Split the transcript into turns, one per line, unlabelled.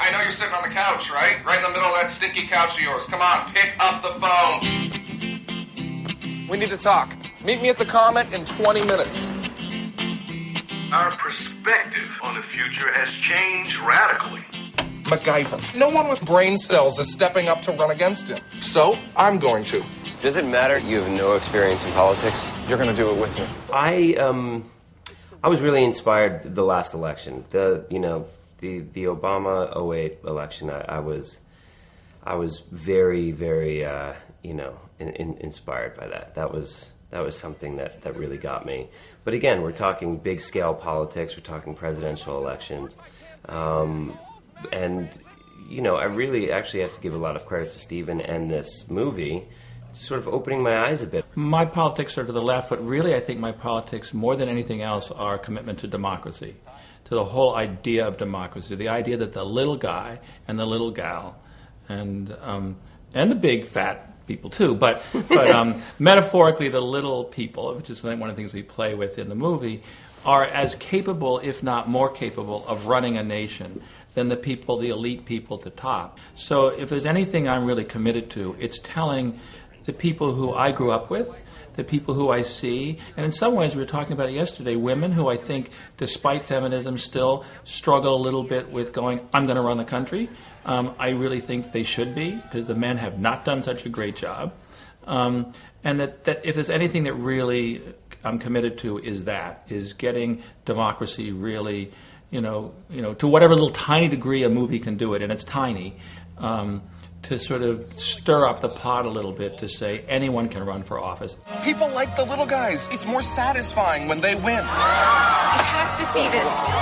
I know you're sitting on the couch, right? Right in the middle of that stinky couch of yours. Come on, pick up the phone.
We need to talk. Meet me at the Comet in 20 minutes.
Our perspective on the future has changed radically.
McIver. No one with brain cells is stepping up to run against him. So, I'm going to.
Does it matter you have no experience in politics?
You're going to do it with me.
I um, I was really inspired the last election. The you know the the Obama 08 election. I, I was I was very very uh, you know in, in, inspired by that. That was that was something that, that really got me. But again, we're talking big scale politics. We're talking presidential elections, um, and you know I really actually have to give a lot of credit to Stephen and this movie sort of opening my eyes a bit.
My politics are to the left, but really I think my politics, more than anything else, are commitment to democracy, to the whole idea of democracy, the idea that the little guy and the little gal, and um, and the big fat people too, but but um, metaphorically the little people, which is one of the things we play with in the movie, are as capable, if not more capable, of running a nation than the people, the elite people at the top. So if there's anything I'm really committed to, it's telling the people who I grew up with, the people who I see, and in some ways, we were talking about it yesterday, women who I think, despite feminism, still struggle a little bit with going, I'm going to run the country. Um, I really think they should be, because the men have not done such a great job. Um, and that, that if there's anything that really I'm committed to is that, is getting democracy really, you know, you know, to whatever little tiny degree a movie can do it, and it's tiny. Um, to sort of stir up the pot a little bit to say anyone can run for office.
People like the little guys. It's more satisfying when they win.
I have to see this.